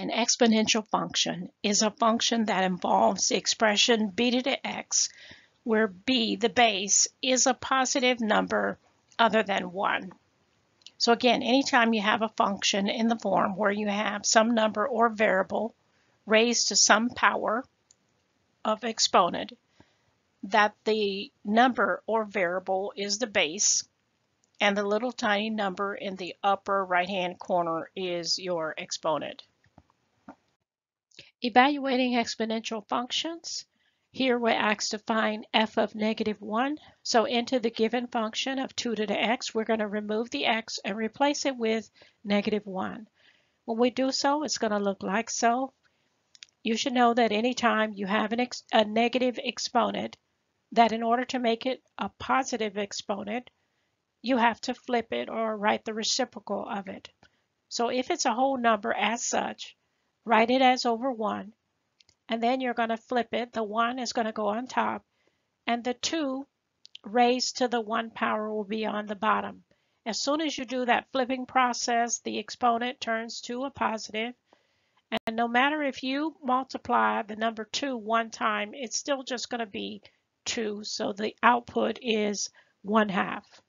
An exponential function is a function that involves the expression b to the x, where b, the base, is a positive number other than 1. So again, anytime you have a function in the form where you have some number or variable raised to some power of exponent, that the number or variable is the base, and the little tiny number in the upper right hand corner is your exponent. Evaluating exponential functions. Here we're asked to find f of negative 1. So into the given function of 2 to the x, we're going to remove the x and replace it with negative 1. When we do so, it's going to look like so. You should know that anytime you have an a negative exponent, that in order to make it a positive exponent, you have to flip it or write the reciprocal of it. So if it's a whole number as such, write it as over 1, and then you're going to flip it. The 1 is going to go on top, and the 2 raised to the 1 power will be on the bottom. As soon as you do that flipping process, the exponent turns to a positive, and no matter if you multiply the number 2 one time, it's still just going to be 2, so the output is 1 half.